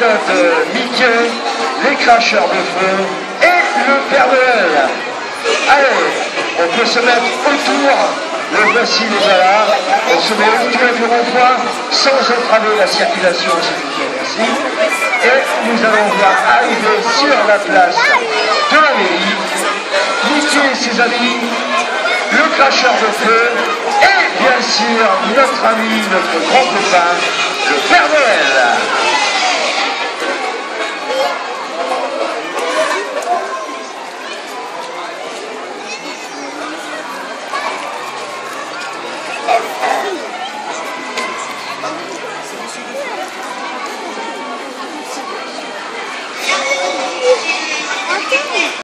de euh, Mickey, les cracheurs de feu et le Père Noël. Allez, on peut se mettre autour, le voici déjà là, on se met autour du rond-point sans entraver la circulation, s'il vous plaît, merci. Et nous allons voir arriver sur la place de la mairie, Mickey et ses amis, le cracheur de feu et bien sûr notre ami, notre grand copain.